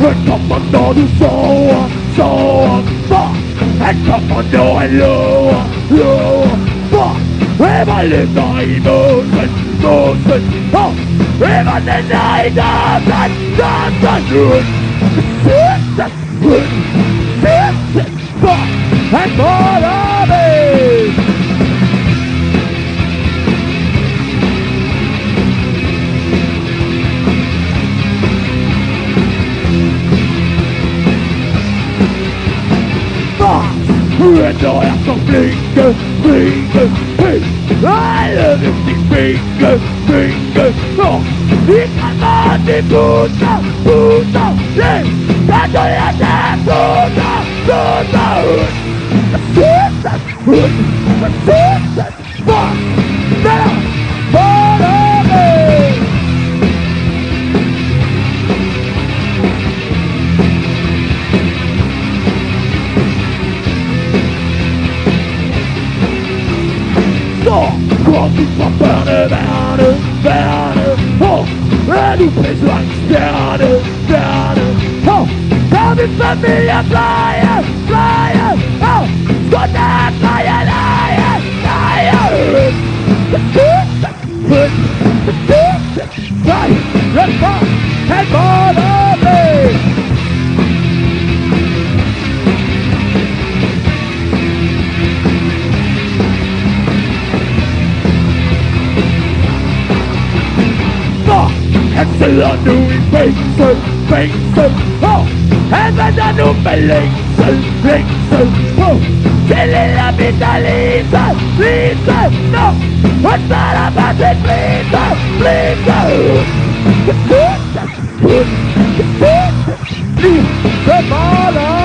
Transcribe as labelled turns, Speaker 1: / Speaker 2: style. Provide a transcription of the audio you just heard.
Speaker 1: 헬컴만 너도 쏘아 쏘아 fuck 헬컴만 너의 루아 루아 fuck 왜 말린 너의 무슨 무슨 어 왜 말린 나의 나만 나만 눈 Sit that foot Sit that fuck 할 거라 And I have to finger, finger, finger I love you, finger, finger Oh, it's a money, puta, puta Yeah, that's I have, puta, puta puta, fuck Crossing from burner, burner, burner Oh, and you place like scanner, scanner Oh, coming from me a flyer, flyer Oh, got that flyer, liar, liar The foot, the foot, the foot, the fire Let's Excellent nu i fængsel, fængsel oh! Hvad der nu med længsel, længsel oh! Det lille bitte lise, lise nu Og så er der bare til blise, blise Putte, putte, putte Lise bare